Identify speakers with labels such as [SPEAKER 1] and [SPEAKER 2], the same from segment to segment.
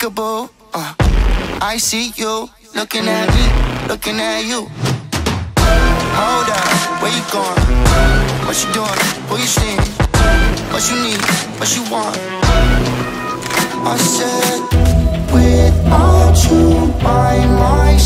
[SPEAKER 1] unspeakable. Uh, I see you looking at me, looking at you. Hold up, where you going? What you doing? Who you seeing? What you need? What you want? I said, without you by my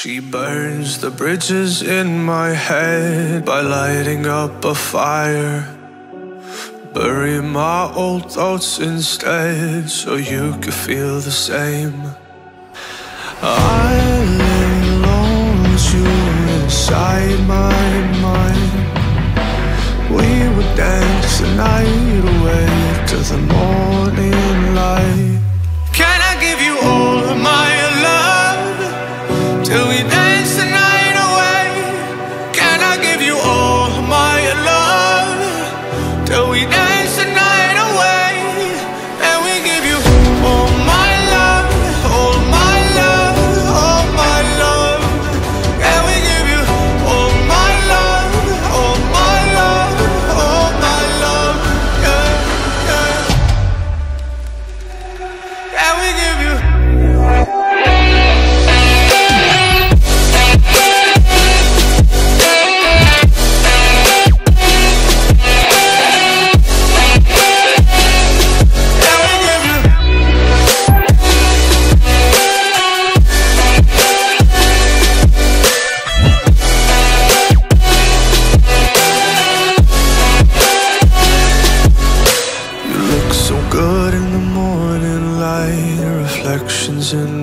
[SPEAKER 2] She burns the bridges in my head by lighting up a fire. Bury my old thoughts instead so you could feel the same. I lay alone with you inside my mind. We would dance the night away till the morning. till we die.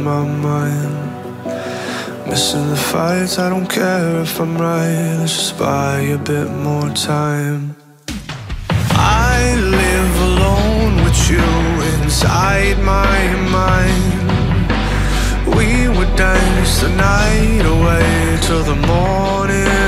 [SPEAKER 2] my mind. Missing the fights, I don't care if I'm right. Let's just buy a bit more time. I live alone with you inside my mind. We would dance the night away till the morning.